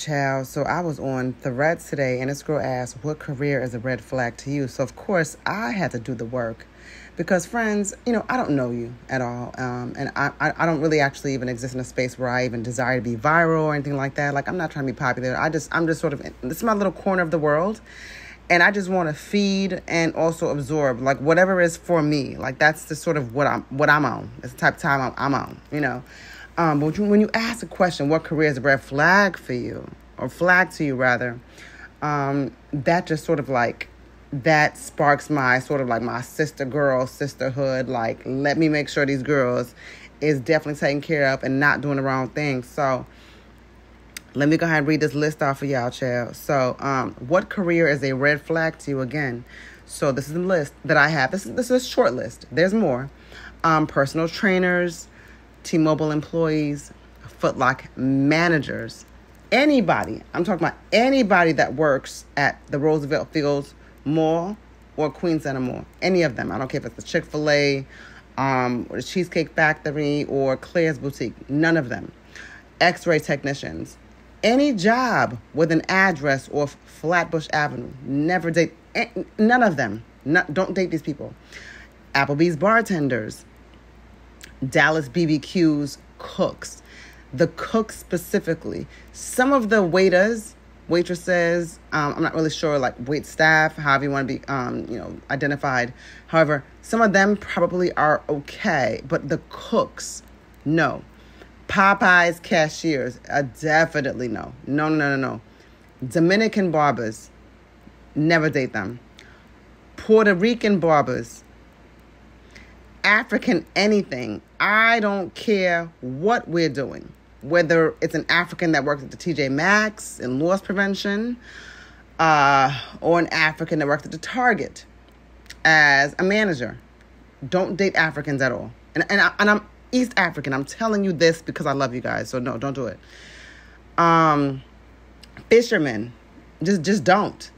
Child, so I was on Threads today, and this girl asked, "What career is a red flag to you?" So of course, I had to do the work, because friends, you know, I don't know you at all, um, and I, I, don't really actually even exist in a space where I even desire to be viral or anything like that. Like I'm not trying to be popular. I just I'm just sort of this is my little corner of the world, and I just want to feed and also absorb like whatever is for me. Like that's the sort of what I'm what I'm on. It's the type of time I'm, I'm on. You know. Um, but when you ask a question, what career is a red flag for you, or flag to you rather, um, that just sort of like that sparks my sort of like my sister girl sisterhood. Like, let me make sure these girls is definitely taken care of and not doing the wrong thing. So, let me go ahead and read this list off for y'all, child. So, um, what career is a red flag to you again? So, this is the list that I have. This is this is a short list. There's more. Um, personal trainers, T-Mobile employees, Footlock managers, anybody. I'm talking about anybody that works at the Roosevelt Fields Mall or Queens Center Mall. Any of them. I don't care if it's the Chick Fil A, um, or the Cheesecake Factory, or Claire's Boutique. None of them. X-ray technicians. Any job with an address off Flatbush Avenue. Never date. Eh, none of them. No, don't date these people. Applebee's bartenders. Dallas BBQ's cooks. The cooks specifically. Some of the waiters, waitresses, um, I'm not really sure, like wait staff, however you want to be, um, you know, identified. However, some of them probably are okay, but the cooks, no. Popeyes cashiers, uh, definitely no. No, no, no, no. Dominican barbers, never date them. Puerto Rican barbers, African anything. I don't care what we're doing whether it's an African that works at the TJ Maxx in loss prevention, uh, or an African that works at the Target as a manager. Don't date Africans at all. And, and, I, and I'm East African. I'm telling you this because I love you guys. So no, don't do it. Um, fishermen, just just don't,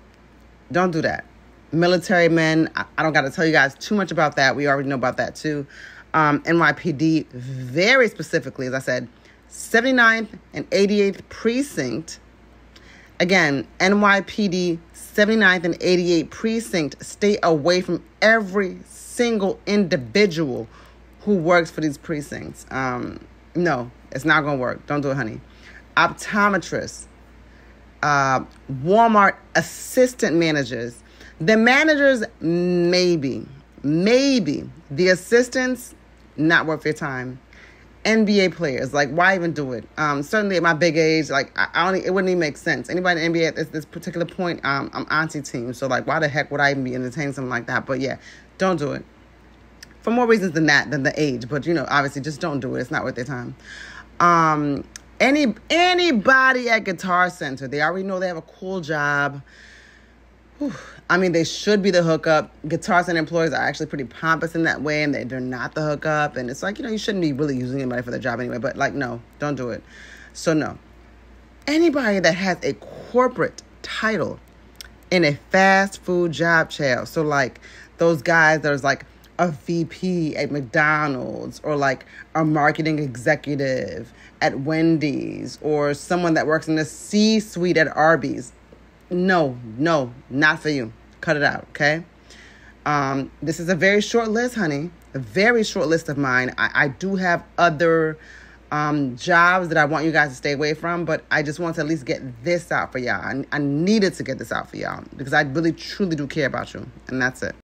don't do that. Military men, I, I don't got to tell you guys too much about that. We already know about that too. Um, NYPD, very specifically, as I said, 79th and 88th precinct. Again, NYPD 79th and 88th precinct stay away from every single individual who works for these precincts. Um, no, it's not going to work. Don't do it, honey. Optometrists, uh, Walmart assistant managers. The managers, maybe, maybe. The assistants, not worth your time. NBA players. Like, why even do it? Um, certainly at my big age, like I, I don't. It wouldn't even make sense. Anybody in NBA at this, this particular point, um, I'm auntie team. So like, why the heck would I even be entertaining something like that? But yeah, don't do it. For more reasons than that, than the age. But you know, obviously, just don't do it. It's not worth their time. Um, any anybody at Guitar Center, they already know they have a cool job. I mean, they should be the hookup. Guitar and employees are actually pretty pompous in that way, and they, they're not the hookup. And it's like, you know, you shouldn't be really using anybody for the job anyway. But, like, no, don't do it. So, no. Anybody that has a corporate title in a fast food job child. So, like, those guys there's like a VP at McDonald's or like a marketing executive at Wendy's or someone that works in the C suite at Arby's. No, no, not for you. Cut it out, okay? Um, this is a very short list, honey. A very short list of mine. I, I do have other um, jobs that I want you guys to stay away from, but I just want to at least get this out for y'all. I, I needed to get this out for y'all because I really truly do care about you, and that's it.